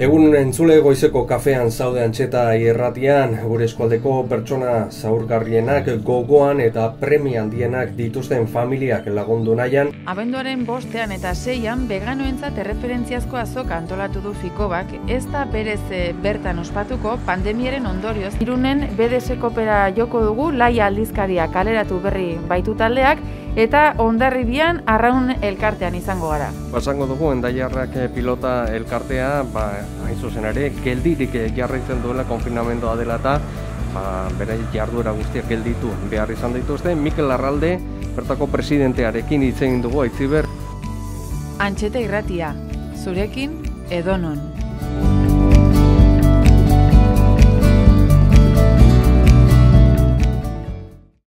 Egun entzule goizeko kafean zaude antxeta irratian, gure eskualdeko pertsona zaurgarrienak gogoan eta premi handienak dituzten familiak lagundu nahian. Abenduaren bostean eta seian veganoentzat erreferentziazko azoka antolatu du Fikobak, ez da berez eh, bertan ospatuko pandemiaren ondorioz. Irunen BDS kopera joko dugu, laia aldizkaria kaleratu berri baitu taldeak, eta ondarribian arraun elkartean izango gara. Basango dugu, endaiarrak eh, pilota elkartea, ba, hain zuzen ere, geldirik eh, jarraitzen duela konfinamendoa dela eta ba, bere jarduera guztiak gelditu behar izan dituzte. Mikel Larralde, bertako presidentearekin hitz egin dugu, aitziber. Antxeta irratia, zurekin edonon.